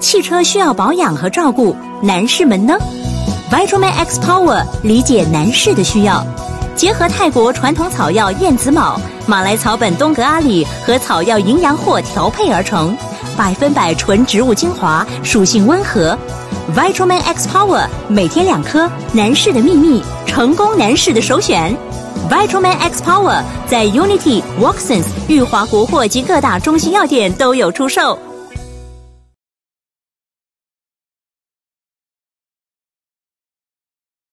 汽车需要保养和照顾，男士们呢？Vitamin X Power 理解男士的需要，结合泰国传统草药燕子卯、马来草本东格阿里和草药营养货调配而成，百分百纯植物精华，属性温和。Vitamin X Power 每天两颗，男士的秘密，成功男士的首选。Vitamin X Power 在 Unity、Watsons、裕华国货及各大中心药店都有出售。